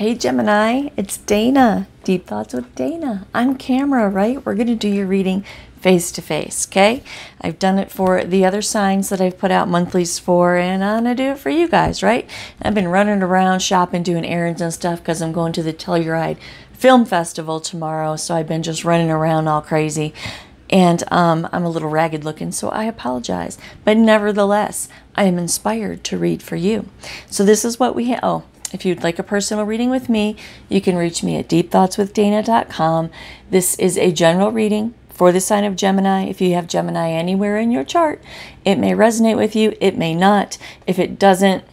Hey Gemini, it's Dana. Deep Thoughts with Dana on camera, right? We're going to do your reading face to face, okay? I've done it for the other signs that I've put out monthlies for, and I'm going to do it for you guys, right? I've been running around shopping, doing errands and stuff because I'm going to the Telluride Film Festival tomorrow, so I've been just running around all crazy. And um, I'm a little ragged looking, so I apologize. But nevertheless, I am inspired to read for you. So this is what we have. Oh, if you'd like a personal reading with me, you can reach me at deepthoughtswithdana.com. This is a general reading for the sign of Gemini. If you have Gemini anywhere in your chart, it may resonate with you, it may not. If it doesn't,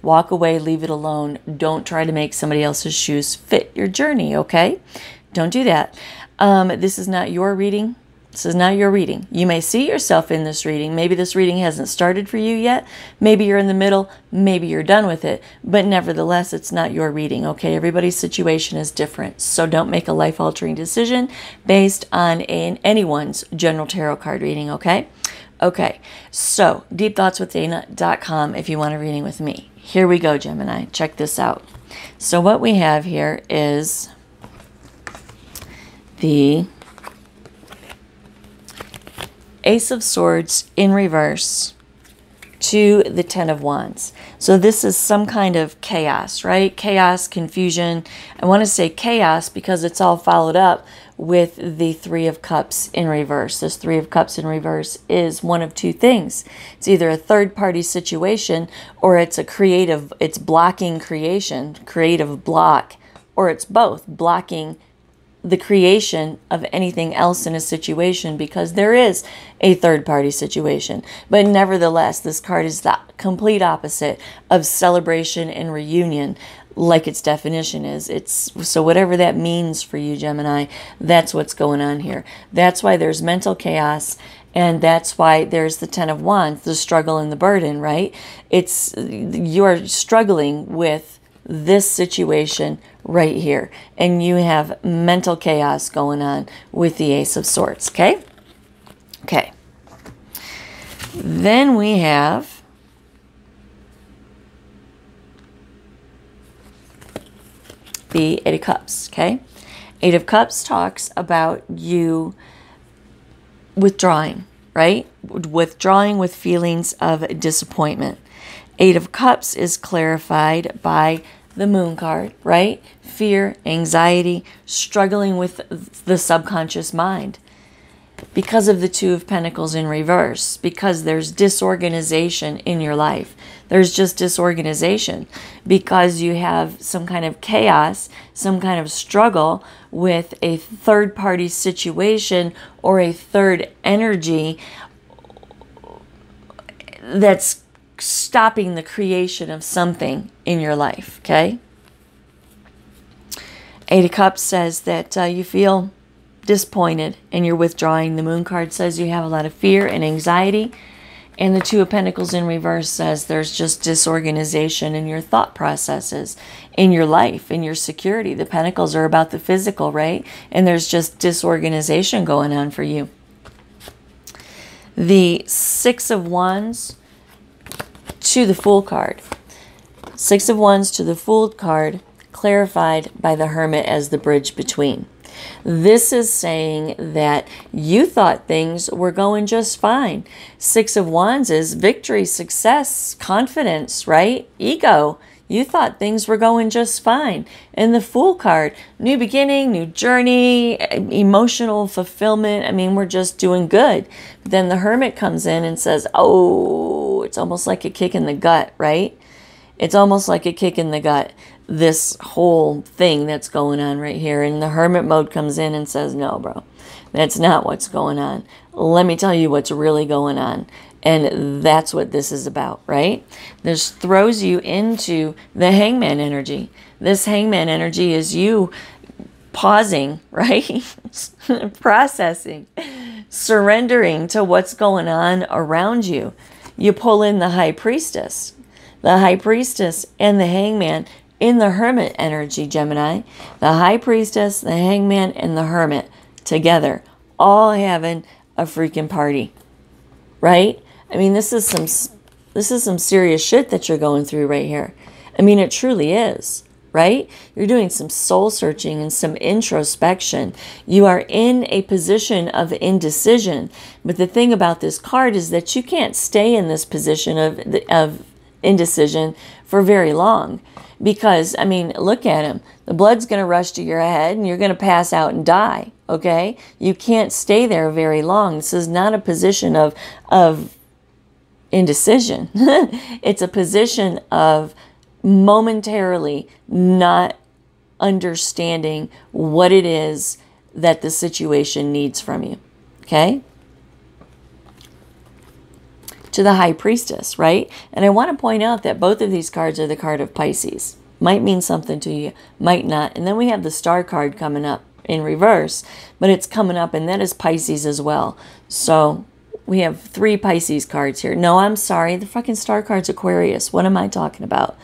walk away, leave it alone. Don't try to make somebody else's shoes fit your journey, okay? Don't do that. Um, this is not your reading. This is not your reading. You may see yourself in this reading. Maybe this reading hasn't started for you yet. Maybe you're in the middle. Maybe you're done with it. But nevertheless, it's not your reading, okay? Everybody's situation is different. So don't make a life altering decision based on an, anyone's general tarot card reading, okay? Okay, so deepthoughtswithdana.com if you want a reading with me. Here we go, Gemini. Check this out. So, what we have here is the Ace of Swords in reverse to the Ten of Wands. So this is some kind of chaos, right? Chaos, confusion. I want to say chaos because it's all followed up with the Three of Cups in reverse. This Three of Cups in reverse is one of two things. It's either a third party situation or it's a creative, it's blocking creation, creative block, or it's both blocking the creation of anything else in a situation because there is a third party situation. But nevertheless, this card is the complete opposite of celebration and reunion like its definition is. It's so whatever that means for you Gemini, that's what's going on here. That's why there's mental chaos and that's why there's the 10 of wands, the struggle and the burden, right? It's you're struggling with this situation right here. And you have mental chaos going on with the Ace of Swords, okay? Okay. Then we have the Eight of Cups, okay? Eight of Cups talks about you withdrawing, right? Withdrawing with feelings of disappointment. Eight of Cups is clarified by the moon card, right? Fear, anxiety, struggling with the subconscious mind. Because of the Two of Pentacles in reverse, because there's disorganization in your life. There's just disorganization because you have some kind of chaos, some kind of struggle with a third party situation or a third energy that's stopping the creation of something in your life, okay? Eight of Cups says that uh, you feel disappointed and you're withdrawing. The Moon card says you have a lot of fear and anxiety. And the Two of Pentacles in reverse says there's just disorganization in your thought processes, in your life, in your security. The Pentacles are about the physical, right? And there's just disorganization going on for you. The Six of Wands to the Fool card. Six of Wands to the Fool card, clarified by the Hermit as the bridge between. This is saying that you thought things were going just fine. Six of Wands is victory, success, confidence, right? Ego. You thought things were going just fine. And the Fool card, new beginning, new journey, emotional fulfillment. I mean, we're just doing good. Then the Hermit comes in and says, Oh, it's almost like a kick in the gut, right? It's almost like a kick in the gut, this whole thing that's going on right here. And the Hermit mode comes in and says, No, bro, that's not what's going on. Let me tell you what's really going on. And that's what this is about, right? This throws you into the hangman energy. This hangman energy is you pausing, right? Processing, surrendering to what's going on around you. You pull in the high priestess, the high priestess and the hangman in the hermit energy, Gemini. The high priestess, the hangman, and the hermit together, all having a freaking party, right? I mean, this is some this is some serious shit that you're going through right here. I mean, it truly is. right? You're doing some soul searching and some introspection. You are in a position of indecision. But the thing about this card is that you can't stay in this position of, of indecision for very long. Because, I mean, look at him. The blood's going to rush to your head and you're going to pass out and die. Okay? You can't stay there very long. This is not a position of, of indecision, it's a position of momentarily not understanding what it is that the situation needs from you. Okay? To the high priestess, right? And I want to point out that both of these cards are the card of Pisces. Might mean something to you, might not. And then we have the star card coming up in reverse, but it's coming up, and that is Pisces as well. So we have three Pisces cards here. No, I'm sorry. The fucking star card's Aquarius. What am I talking about?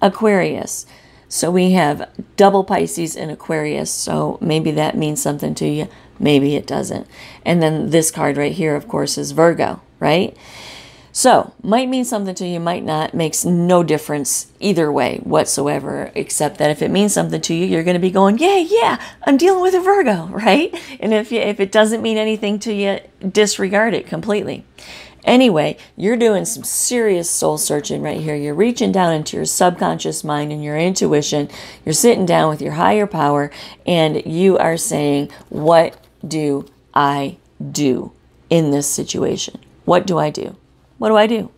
Aquarius. So we have double Pisces and Aquarius. So maybe that means something to you. Maybe it doesn't. And then this card right here, of course, is Virgo, right? So, might mean something to you, might not, makes no difference either way whatsoever, except that if it means something to you, you're going to be going, yeah, yeah, I'm dealing with a Virgo, right? And if, you, if it doesn't mean anything to you, disregard it completely. Anyway, you're doing some serious soul searching right here. You're reaching down into your subconscious mind and your intuition. You're sitting down with your higher power and you are saying, What do I do in this situation? What do I do? What do I do?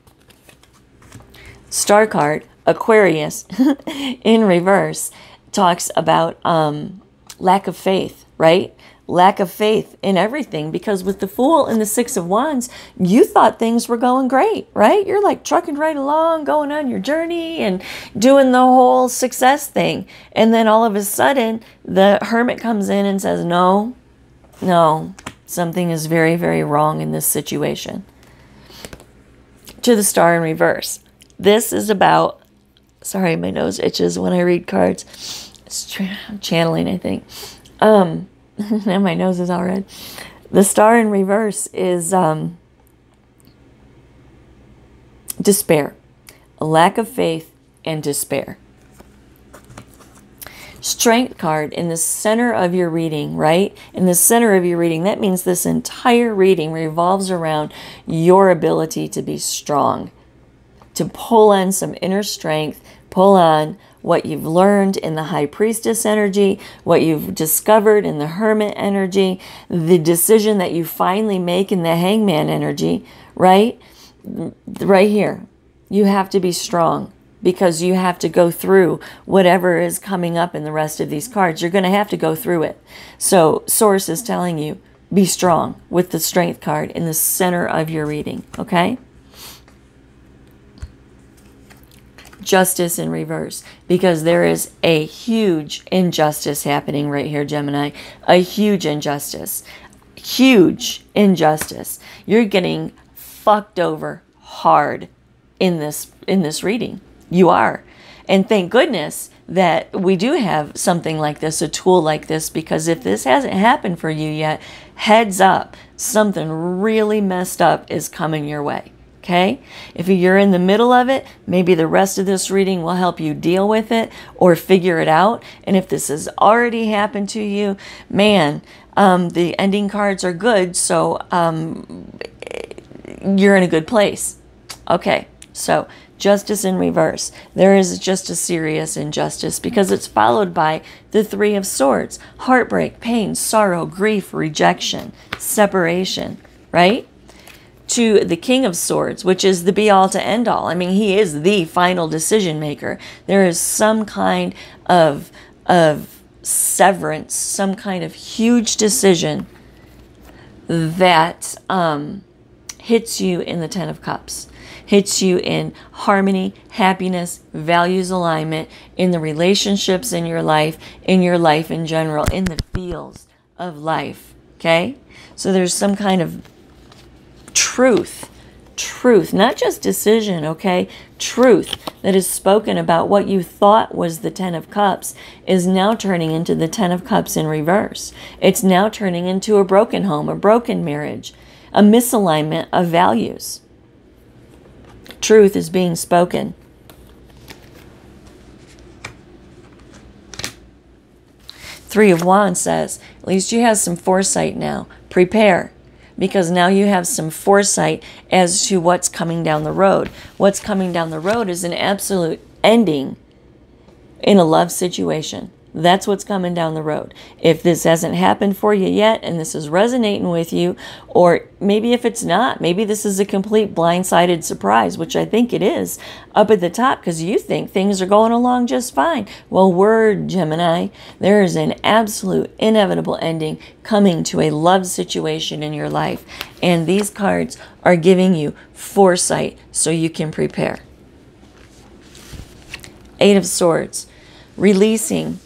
Star card, Aquarius, in reverse, talks about um, lack of faith, right? lack of faith in everything because with the Fool and the Six of Wands, you thought things were going great, right? You're like trucking right along, going on your journey and doing the whole success thing. And then all of a sudden, the Hermit comes in and says, No, no, something is very, very wrong in this situation. To the Star in reverse. This is about, sorry, my nose itches when I read cards. Channeling, I think. Um, and my nose is all red. The star in reverse is um, despair, a lack of faith, and despair. Strength card in the center of your reading, right? In the center of your reading, that means this entire reading revolves around your ability to be strong, to pull on some inner strength, pull on what you've learned in the high priestess energy, what you've discovered in the hermit energy, the decision that you finally make in the hangman energy, right? Right here. You have to be strong because you have to go through whatever is coming up in the rest of these cards. You're going to have to go through it. So, Source is telling you be strong with the strength card in the center of your reading, okay? justice in reverse because there is a huge injustice happening right here, Gemini. A huge injustice. Huge injustice. You're getting fucked over hard in this in this reading. You are. And thank goodness that we do have something like this, a tool like this, because if this hasn't happened for you yet, heads up, something really messed up is coming your way. Okay? If you're in the middle of it, maybe the rest of this reading will help you deal with it or figure it out. And if this has already happened to you, man, um, the ending cards are good, so um, you're in a good place. Okay, so justice in reverse. There is just a serious injustice because it's followed by the Three of Swords heartbreak, pain, sorrow, grief, rejection, separation, right? to the King of Swords, which is the be all to end all. I mean, he is the final decision maker. There is some kind of of severance, some kind of huge decision that um, hits you in the Ten of Cups, hits you in harmony, happiness, values alignment, in the relationships in your life, in your life in general, in the fields of life. Okay? So there's some kind of truth, truth, not just decision, okay? Truth that is spoken about what you thought was the Ten of Cups is now turning into the Ten of Cups in reverse. It's now turning into a broken home, a broken marriage, a misalignment of values truth is being spoken. Three of Wands says, at least you have some foresight now. Prepare because now you have some foresight as to what's coming down the road. What's coming down the road is an absolute ending in a love situation. That's what's coming down the road. If this hasn't happened for you yet and this is resonating with you, or maybe if it's not, maybe this is a complete blindsided surprise, which I think it is up at the top because you think things are going along just fine. Well, word, Gemini, there is an absolute inevitable ending coming to a love situation in your life. And these cards are giving you foresight so you can prepare. Eight of Swords, releasing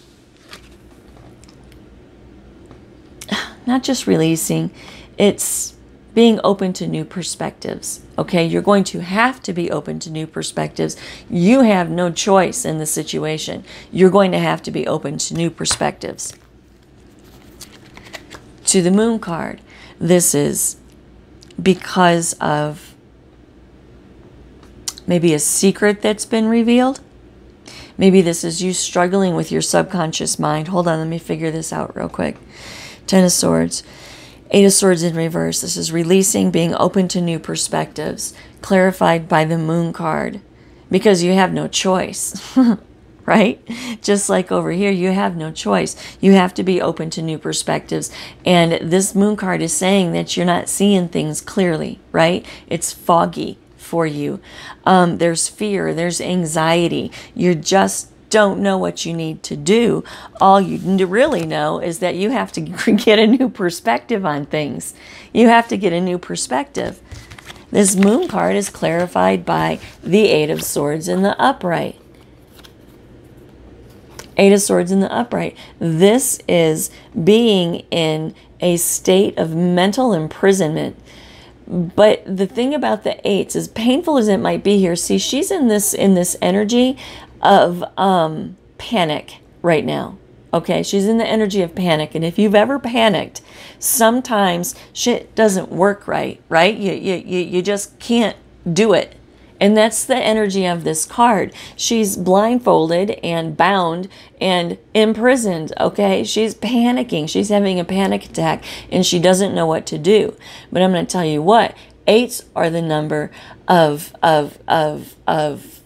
not just releasing, it's being open to new perspectives. Okay, you're going to have to be open to new perspectives. You have no choice in the situation. You're going to have to be open to new perspectives. To the moon card, this is because of maybe a secret that's been revealed. Maybe this is you struggling with your subconscious mind. Hold on, let me figure this out real quick. Ten of Swords. Eight of Swords in reverse. This is releasing, being open to new perspectives, clarified by the Moon card, because you have no choice, right? Just like over here, you have no choice. You have to be open to new perspectives. And this Moon card is saying that you're not seeing things clearly, right? It's foggy for you. Um, there's fear, there's anxiety. You're just don't know what you need to do. All you really know is that you have to get a new perspective on things. You have to get a new perspective. This moon card is clarified by the Eight of Swords in the upright. Eight of Swords in the upright. This is being in a state of mental imprisonment. But the thing about the eights, as painful as it might be here, see, she's in this in this energy of um, panic right now. Okay, she's in the energy of panic. And if you've ever panicked, sometimes shit doesn't work right, right? You, you, you, just can't do it. And that's the energy of this card. She's blindfolded and bound and imprisoned, okay? She's panicking. She's having a panic attack and she doesn't know what to do. But I'm going to tell you what, eights are the number of, of, of, of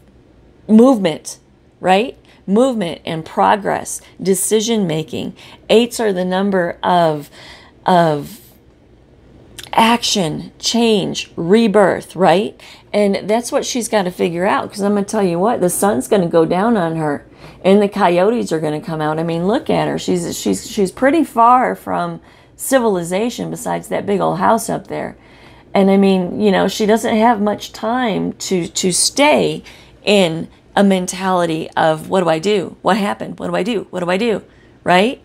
movement right? Movement and progress, decision making. Eights are the number of, of action, change, rebirth, right? And that's what she's got to figure out because I'm going to tell you what, the sun's going to go down on her and the coyotes are going to come out. I mean, look at her. She's she's she's pretty far from civilization besides that big old house up there. And I mean, you know, she doesn't have much time to to stay in a mentality of what do I do? What happened? What do I do? What do I do? Right?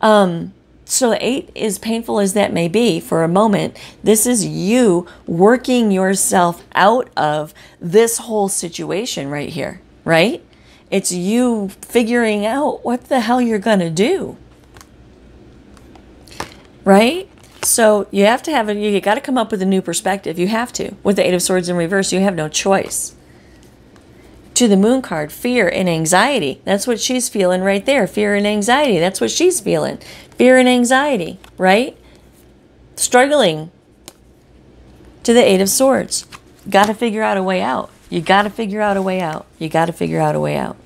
Um, so, eight, as painful as that may be for a moment, this is you working yourself out of this whole situation right here, right? It's you figuring out what the hell you're going to do, right? So, you have to have a, you got to come up with a new perspective. You have to. With the Eight of Swords in reverse, you have no choice to the moon card fear and anxiety. That's what she's feeling right there. Fear and anxiety. That's what she's feeling. Fear and anxiety, right? Struggling to the Eight of Swords. Got to figure out a way out. You got to figure out a way out. You got to figure out a way out.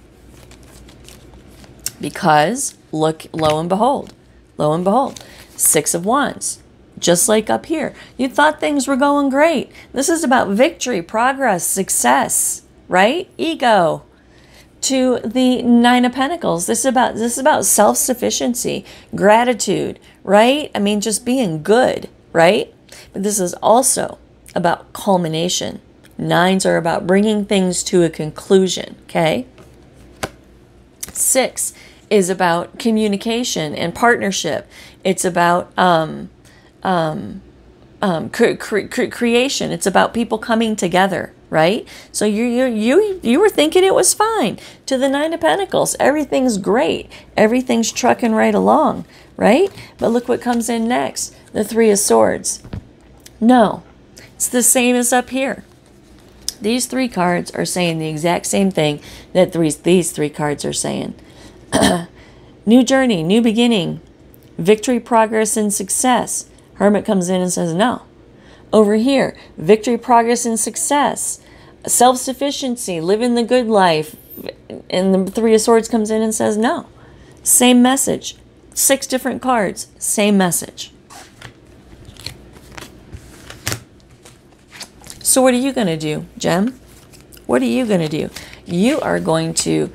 Because, look, lo and behold, lo and behold, Six of Wands just like up here. You thought things were going great. This is about victory, progress, success right? Ego. To the Nine of Pentacles. This is about this is about self-sufficiency, gratitude, right? I mean just being good, right? But this is also about culmination. Nines are about bringing things to a conclusion, okay? Six is about communication and partnership. It's about um, um, um, cre- cre- creation. It's about people coming together, right? So you you you you were thinking it was fine. To the Nine of Pentacles, everything's great. Everything's trucking right along, right? But look what comes in next. The Three of Swords. No. It's the same as up here. These three cards are saying the exact same thing that three, these three cards are saying. New journey, new beginning, victory, progress, and success. Hermit comes in and says, no. Over here, victory, progress, and success. Self sufficiency, living the good life. And the Three of Swords comes in and says, no. Same message. Six different cards, same message. So, what are you going to do, Jem? What are you going to do? You are going to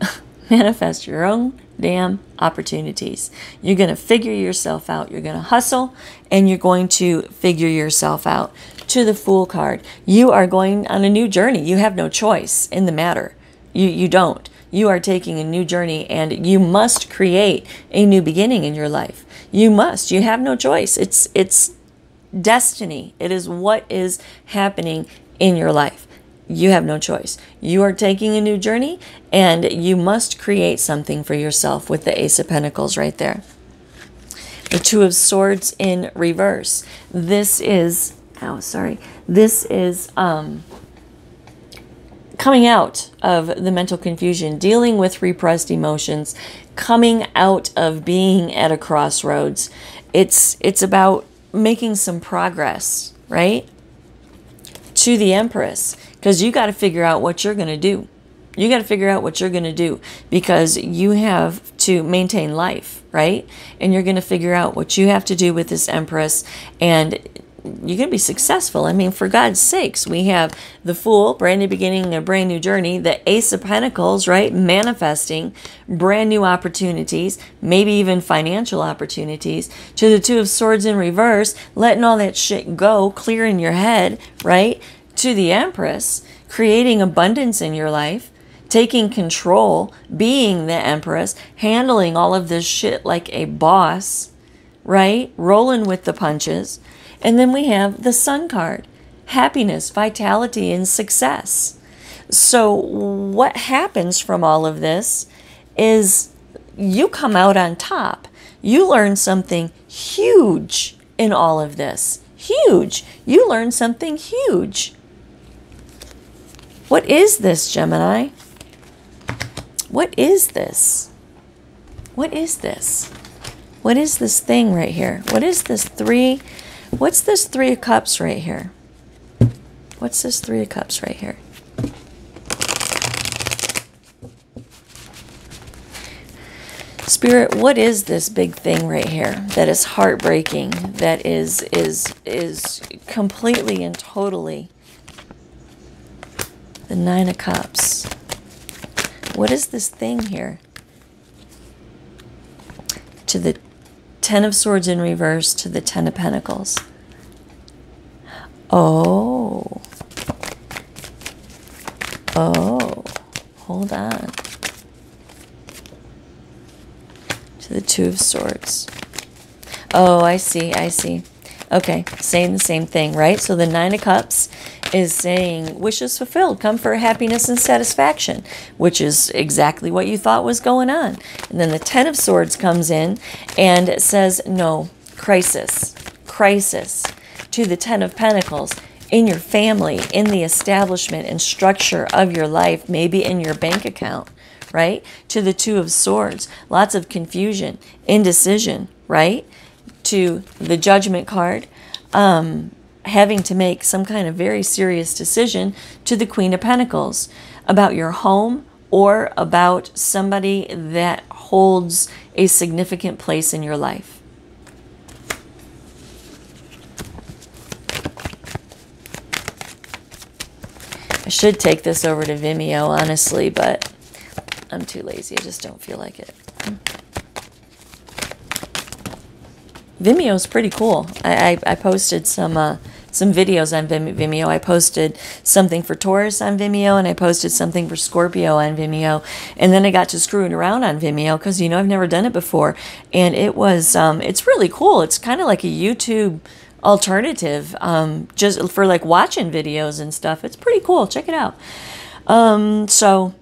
manifest your own damn opportunities. You're going to figure yourself out. You're going to hustle and you're going to figure yourself out. To the Fool card, you are going on a new journey. You have no choice in the matter. You, you don't. You are taking a new journey and you must create a new beginning in your life. You must. You have no choice. It's, it's destiny. It is what is happening in your life. You have no choice. You are taking a new journey and you must create something for yourself with the Ace of Pentacles right there. The Two of Swords in reverse. This is, oh, sorry. This is um, coming out of the mental confusion, dealing with repressed emotions, coming out of being at a crossroads. It's, it's about making some progress, right? To the Empress because you got to figure out what you're going to do. You got to figure out what you're going to do because you have to maintain life, right? And you're going to figure out what you have to do with this Empress and you're going to be successful. I mean, for God's sakes, we have the Fool, brand new beginning, a brand new journey, the Ace of Pentacles, right? Manifesting brand new opportunities, maybe even financial opportunities, to the Two of Swords in reverse, letting all that shit go, clearing your head, right? to the Empress, creating abundance in your life, taking control, being the Empress, handling all of this shit like a boss, right? Rolling with the punches. And then we have the Sun card happiness, vitality, and success. So, what happens from all of this is you come out on top. You learn something huge in all of this. Huge. You learn something huge. What is this, Gemini? What is this? What is this? What is this thing right here? What is this three? What's this three of cups right here? What's this three of cups right here? Spirit, what is this big thing right here that is heartbreaking, that is is is completely and totally the Nine of Cups. What is this thing here? To the Ten of Swords in reverse to the Ten of Pentacles. Oh. Oh. Hold on. To the Two of Swords. Oh, I see. I see. Okay, saying the same thing, right? So the Nine of Cups is saying wishes fulfilled, come for happiness, and satisfaction, which is exactly what you thought was going on. And then the Ten of Swords comes in and says, no, crisis, crisis. To the Ten of Pentacles, in your family, in the establishment and structure of your life, maybe in your bank account, right? To the Two of Swords, lots of confusion, indecision, right? to the judgment card, um, having to make some kind of very serious decision to the Queen of Pentacles about your home or about somebody that holds a significant place in your life. I should take this over to Vimeo, honestly, but I'm too lazy. I just don't feel like it. Vimeo is pretty cool. I, I, I posted some uh, some videos on Vimeo. I posted something for Taurus on Vimeo, and I posted something for Scorpio on Vimeo. And then I got to screwing around on Vimeo because you know I've never done it before, and it was um, it's really cool. It's kind of like a YouTube alternative, um, just for like watching videos and stuff. It's pretty cool. Check it out. Um, so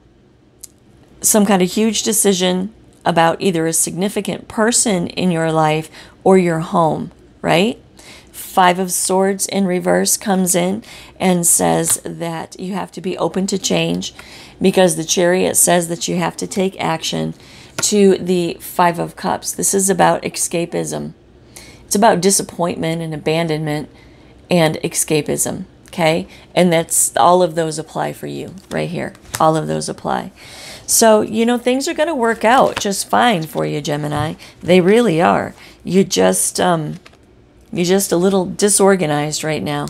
some kind of huge decision about either a significant person in your life or your home, right? Five of Swords in reverse comes in and says that you have to be open to change because the Chariot says that you have to take action to the Five of Cups. This is about escapism. It's about disappointment and abandonment and escapism. Okay. And that's all of those apply for you right here. All of those apply. So, you know, things are going to work out just fine for you, Gemini. They really are. You just, um, you're just a little disorganized right now.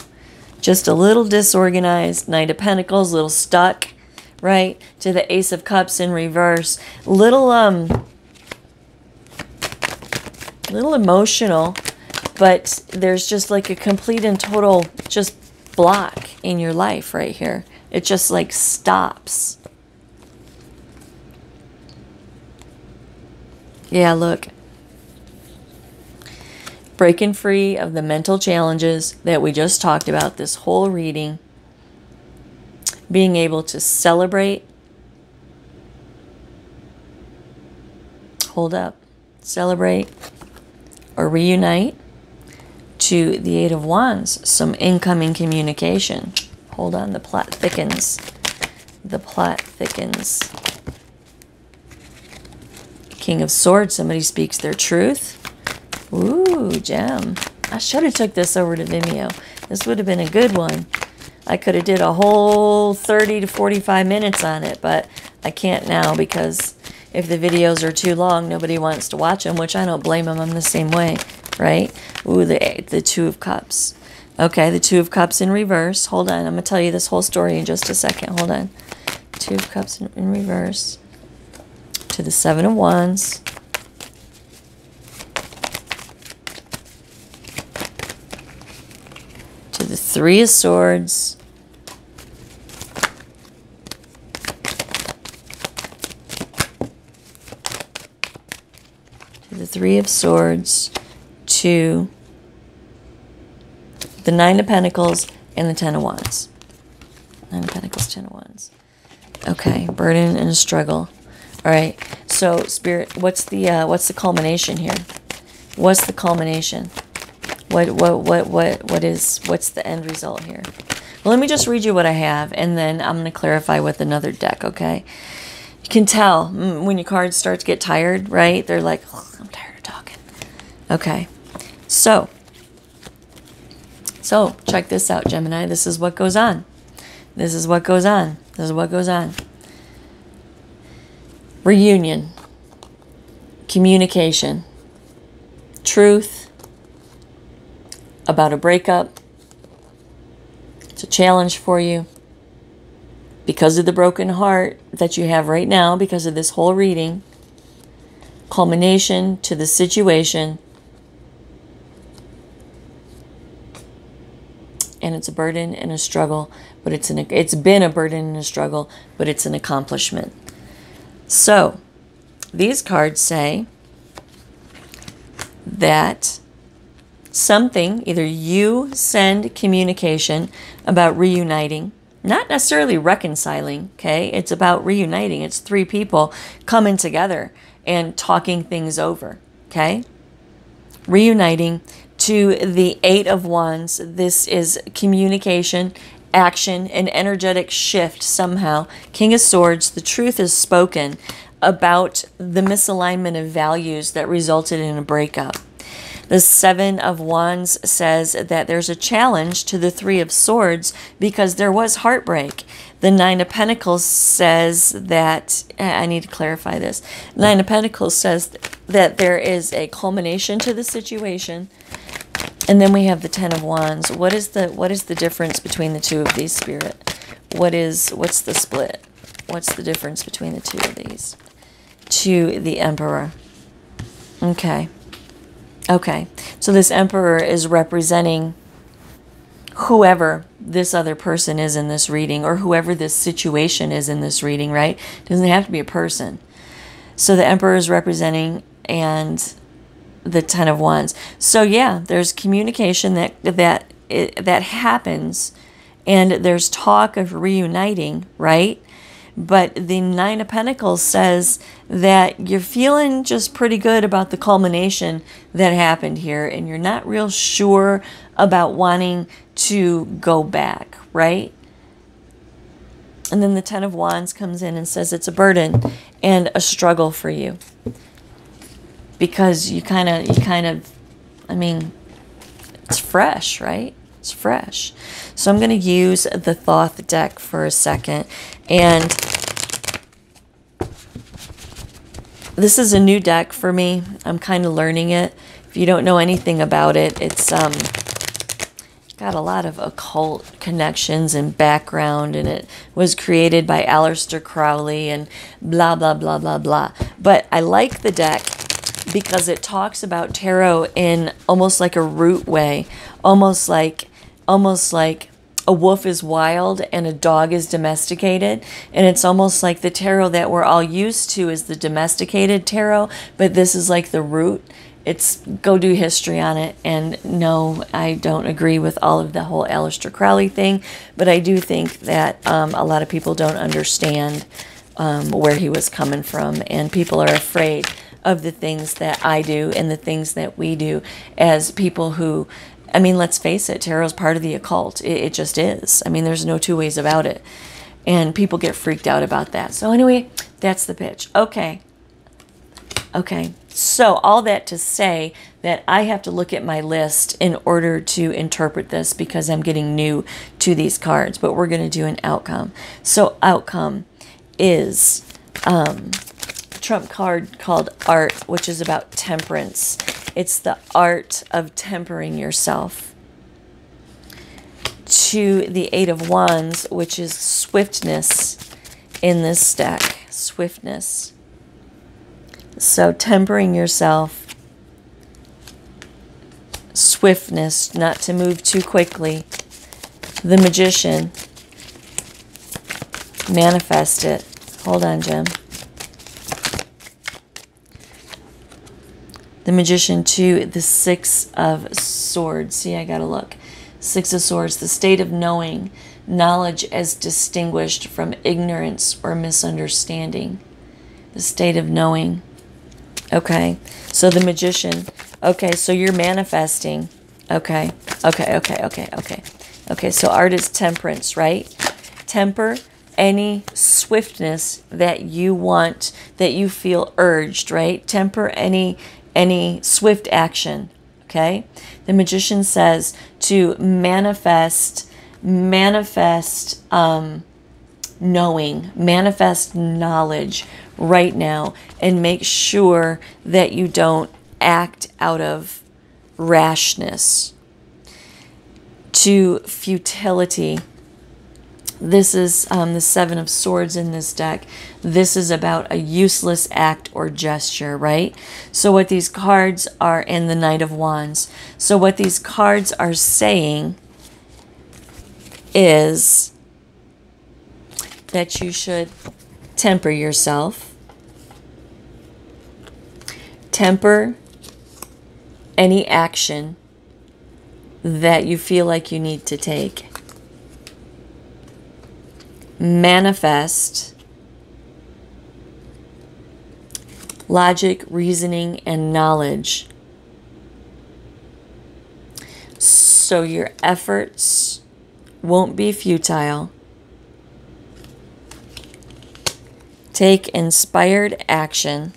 Just a little disorganized. Knight of Pentacles, little stuck, right? To the Ace of Cups in reverse. Little, um, little emotional, but there's just like a complete and total just block in your life right here. It just like stops. Yeah, look. Breaking free of the mental challenges that we just talked about this whole reading. Being able to celebrate. Hold up. Celebrate or reunite to the Eight of Wands, some incoming communication. Hold on, the plot thickens. The plot thickens. King of Swords, somebody speaks their truth. Ooh, gem. I should have took this over to Vimeo. This would have been a good one. I could have did a whole 30 to 45 minutes on it, but I can't now because if the videos are too long, nobody wants to watch them, which I don't blame them. I'm the same way, right? Ooh, the, the Two of Cups. Okay, the Two of Cups in reverse. Hold on, I'm going to tell you this whole story in just a second. Hold on. Two of Cups in, in reverse. To the Seven of Wands. To the Three of Swords. To the Three of Swords. To the Nine of Pentacles, and the Ten of Wands. Nine of Pentacles, Ten of Wands. Okay, burden and struggle. All right. So, Spirit, what's the uh, what's the culmination here? What's the culmination? What what what what what is what's the end result here? Well, let me just read you what I have, and then I'm going to clarify with another deck. Okay. You can tell mm, when your cards start to get tired, right? They're like, I'm tired of talking. Okay. So, so, check this out, Gemini. This is what goes on. This is what goes on. This is what goes on. Reunion, communication, truth about a breakup. It's a challenge for you because of the broken heart that you have right now, because of this whole reading. Culmination to the situation and it's a burden and a struggle, but it's an it's been a burden and a struggle, but it's an accomplishment. So, these cards say that something, either you send communication about reuniting, not necessarily reconciling, okay? It's about reuniting. It's three people coming together and talking things over, okay? Reuniting to the Eight of Wands. This is communication, action, an energetic shift somehow. King of Swords, the truth is spoken about the misalignment of values that resulted in a breakup. The Seven of Wands says that there's a challenge to the Three of Swords because there was heartbreak. The Nine of Pentacles says that, I need to clarify this. Nine of Pentacles says that there is a culmination to the situation and then we have the Ten of Wands. What is the what is the difference between the two of these, Spirit? What is what's the split? What's the difference between the two of these? To the Emperor. Okay. Okay. So this Emperor is representing whoever this other person is in this reading or whoever this situation is in this reading, right? It doesn't have to be a person. So the Emperor is representing and the Ten of Wands. So yeah, there's communication that that that happens, and there's talk of reuniting, right? But the Nine of Pentacles says that you're feeling just pretty good about the culmination that happened here, and you're not real sure about wanting to go back, right? And then the Ten of Wands comes in and says it's a burden and a struggle for you. Because you kind of, you kind of, I mean, it's fresh, right? It's fresh. So I'm going to use the Thoth deck for a second. And this is a new deck for me. I'm kind of learning it. If you don't know anything about it, it's um, got a lot of occult connections and background, and it was created by Aleister Crowley and blah, blah, blah, blah, blah. But I like the deck because it talks about tarot in almost like a root way, almost like, almost like a wolf is wild and a dog is domesticated. And it's almost like the tarot that we're all used to is the domesticated tarot, but this is like the root it's go do history on it. And no, I don't agree with all of the whole Aleister Crowley thing, but I do think that um, a lot of people don't understand um, where he was coming from, and people are afraid of the things that I do and the things that we do as people who. I mean, let's face it, tarot is part of the occult. It, it just is. I mean, there's no two ways about it. And people get freaked out about that. So, anyway, that's the pitch. Okay. Okay. So, all that to say that I have to look at my list in order to interpret this because I'm getting new to these cards, but we're going to do an outcome. So, outcome is um, trump card called Art, which is about temperance. It's the art of tempering yourself. To the Eight of Wands, which is swiftness in this deck. Swiftness. So, tempering yourself, swiftness, not to move too quickly. The magician, manifest it. Hold on, Jim. The magician, to the Six of Swords. See, I gotta look. Six of Swords, the state of knowing, knowledge as distinguished from ignorance or misunderstanding. The state of knowing. Okay. So the magician. Okay. So you're manifesting. Okay. Okay. Okay. Okay. Okay. Okay. So art is temperance, right? Temper any swiftness that you want, that you feel urged, right? Temper any any swift action. Okay. The magician says to manifest, manifest um, knowing, manifest knowledge right now and make sure that you don't act out of rashness to futility. This is um, the Seven of Swords in this deck. This is about a useless act or gesture, right? So, what these cards are in the Knight of Wands. So, what these cards are saying is that you should temper yourself, temper any action that you feel like you need to take, manifest logic, reasoning, and knowledge. So your efforts won't be futile Take inspired action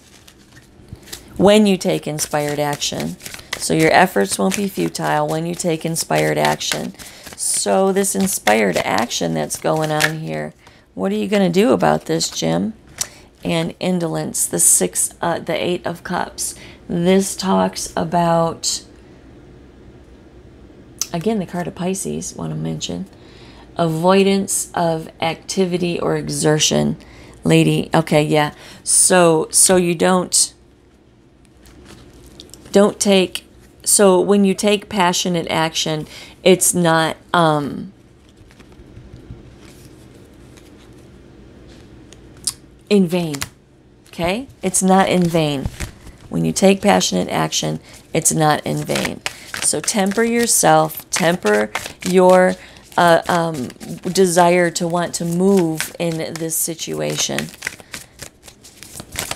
when you take inspired action. So your efforts won't be futile when you take inspired action. So this inspired action that's going on here, what are you going to do about this, Jim? And indolence, the six, uh, the eight of cups. This talks about, again, the card of Pisces, want to mention, avoidance of activity or exertion lady okay yeah so so you don't don't take so when you take passionate action it's not um in vain okay? It's not in vain. When you take passionate action it's not in vain. So temper yourself temper your uh, um, desire to want to move in this situation.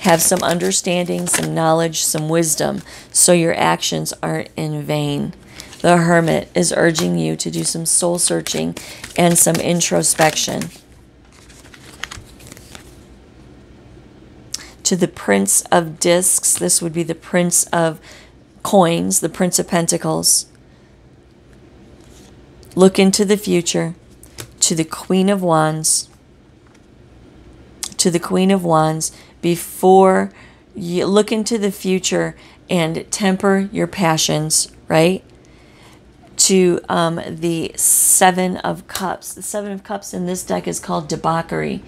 Have some understanding, some knowledge, some wisdom, so your actions aren't in vain. the Hermit is urging you to do some soul searching and some introspection. To the Prince of Discs, this would be the Prince of Coins, the Prince of Pentacles. Look into the future. To the Queen of Wands. To the Queen of Wands before you look into the future and temper your passions, right? To um, the Seven of Cups. The Seven of Cups in this deck is called debauchery.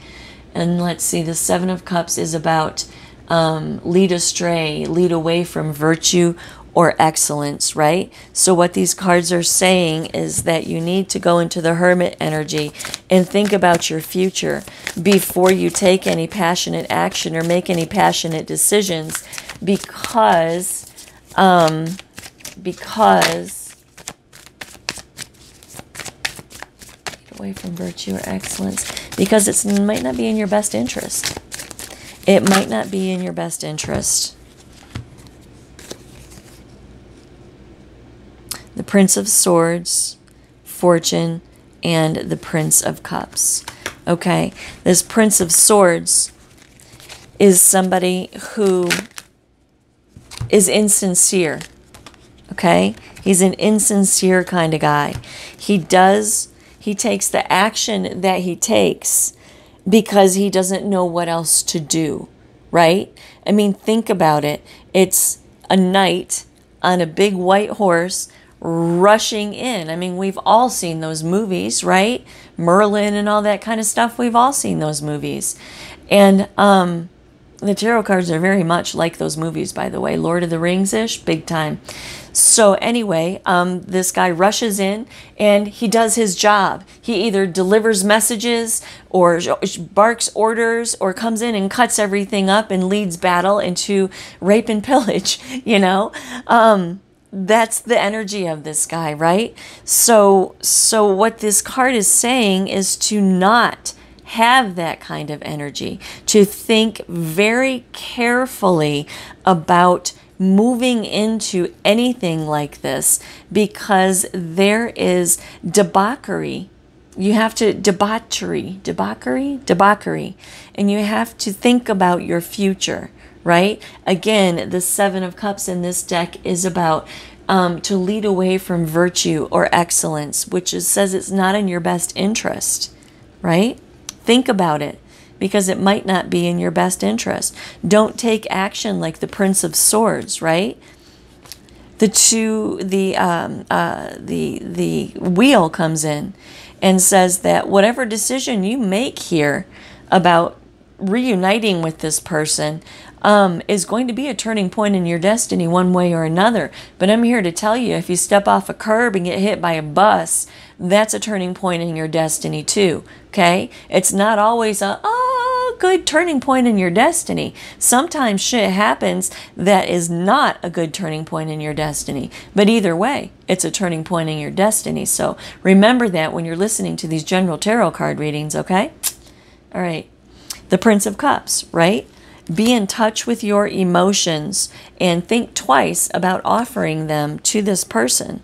And let's see, the Seven of Cups is about um, lead astray, lead away from virtue or excellence, right? So, what these cards are saying is that you need to go into the hermit energy and think about your future before you take any passionate action or make any passionate decisions because, um, because, get away from virtue or excellence, because it might not be in your best interest. It might not be in your best interest. Prince of Swords, Fortune, and the Prince of Cups. Okay, this Prince of Swords is somebody who is insincere. Okay, he's an insincere kind of guy. He does, he takes the action that he takes because he doesn't know what else to do, right? I mean, think about it. It's a knight on a big white horse rushing in. I mean, we've all seen those movies, right? Merlin and all that kind of stuff. We've all seen those movies. And um, the tarot cards are very much like those movies, by the way. Lord of the Rings ish, big time. So, anyway, um, this guy rushes in and he does his job. He either delivers messages or barks orders or comes in and cuts everything up and leads battle into rape and pillage, you know? Um, that's the energy of this guy, right? So so what this card is saying is to not have that kind of energy, to think very carefully about moving into anything like this because there is debauchery. You have to debauchery, debauchery, debauchery, and you have to think about your future right? Again, the Seven of Cups in this deck is about um, to lead away from virtue or excellence, which is, says it's not in your best interest, right? Think about it because it might not be in your best interest. Don't take action like the Prince of Swords, right? The two, the um, uh, the the wheel comes in and says that whatever decision you make here about reuniting with this person, um, is going to be a turning point in your destiny one way or another. But I'm here to tell you if you step off a curb and get hit by a bus, that's a turning point in your destiny too. Okay? It's not always a, oh, good turning point in your destiny. Sometimes shit happens that is not a good turning point in your destiny. But either way, it's a turning point in your destiny. So remember that when you're listening to these general tarot card readings, okay? All right. The Prince of Cups, right? Be in touch with your emotions and think twice about offering them to this person.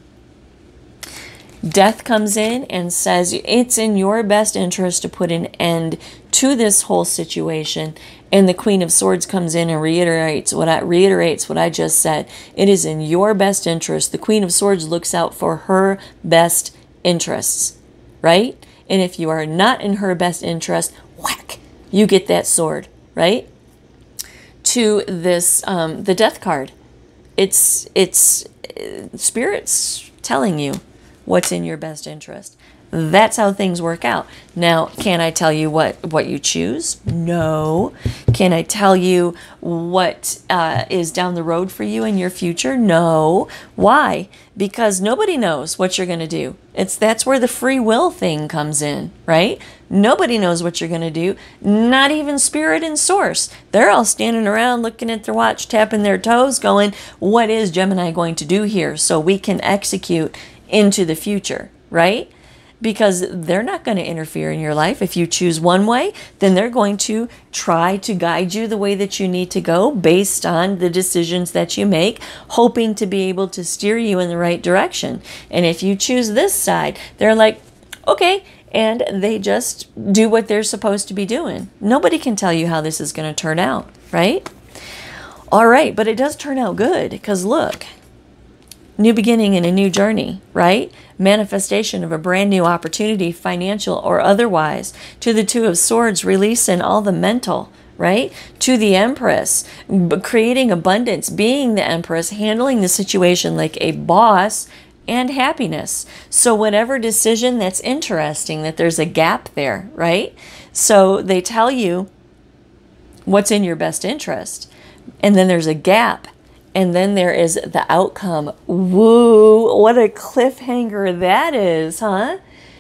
Death comes in and says it's in your best interest to put an end to this whole situation. And the Queen of Swords comes in and reiterates what I reiterates what I just said. It is in your best interest. The Queen of Swords looks out for her best interests, right? And if you are not in her best interest, whack, you get that sword, right? To this um, the death card. It's it's uh, spirits telling you what's in your best interest. That's how things work out. Now, can I tell you what, what you choose? No. Can I tell you what uh, is down the road for you in your future? No. Why? Because nobody knows what you're going to do. It's that's where the free will thing comes in, right? Nobody knows what you're going to do. Not even spirit and source. They're all standing around looking at their watch, tapping their toes, going, "What is Gemini going to do here?" So we can execute into the future, right? Because they're not going to interfere in your life. If you choose one way, then they're going to try to guide you the way that you need to go based on the decisions that you make, hoping to be able to steer you in the right direction. And if you choose this side, they're like, okay, and they just do what they're supposed to be doing. Nobody can tell you how this is going to turn out, right? All right, but it does turn out good because look, new beginning and a new journey, right? Manifestation of a brand new opportunity, financial or otherwise. To the Two of Swords, release releasing all the mental, right? To the Empress, creating abundance, being the Empress, handling the situation like a boss and happiness. So, whatever decision that's interesting, that there's a gap there, right? So, they tell you what's in your best interest, and then there's a gap, and then there is the outcome. Woo, what a cliffhanger that is, huh?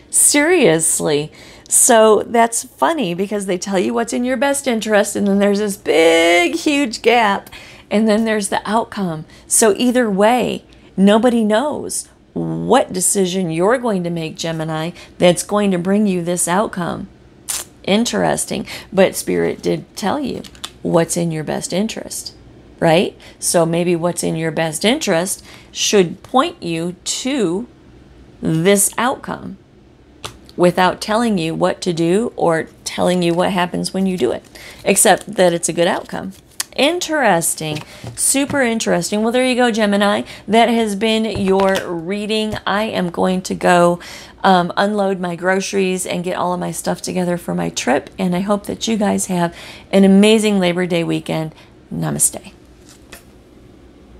Seriously. So that's funny because they tell you what's in your best interest, and then there's this big, huge gap, and then there's the outcome. So either way, nobody knows what decision you're going to make, Gemini, that's going to bring you this outcome. Interesting. But Spirit did tell you what's in your best interest, right? So maybe what's in your best interest should point you to this outcome without telling you what to do or telling you what happens when you do it, except that it's a good outcome. Interesting. Super interesting. Well, there you go, Gemini. That has been your reading. I am going to go um, unload my groceries and get all of my stuff together for my trip. And I hope that you guys have an amazing Labor Day weekend. Namaste.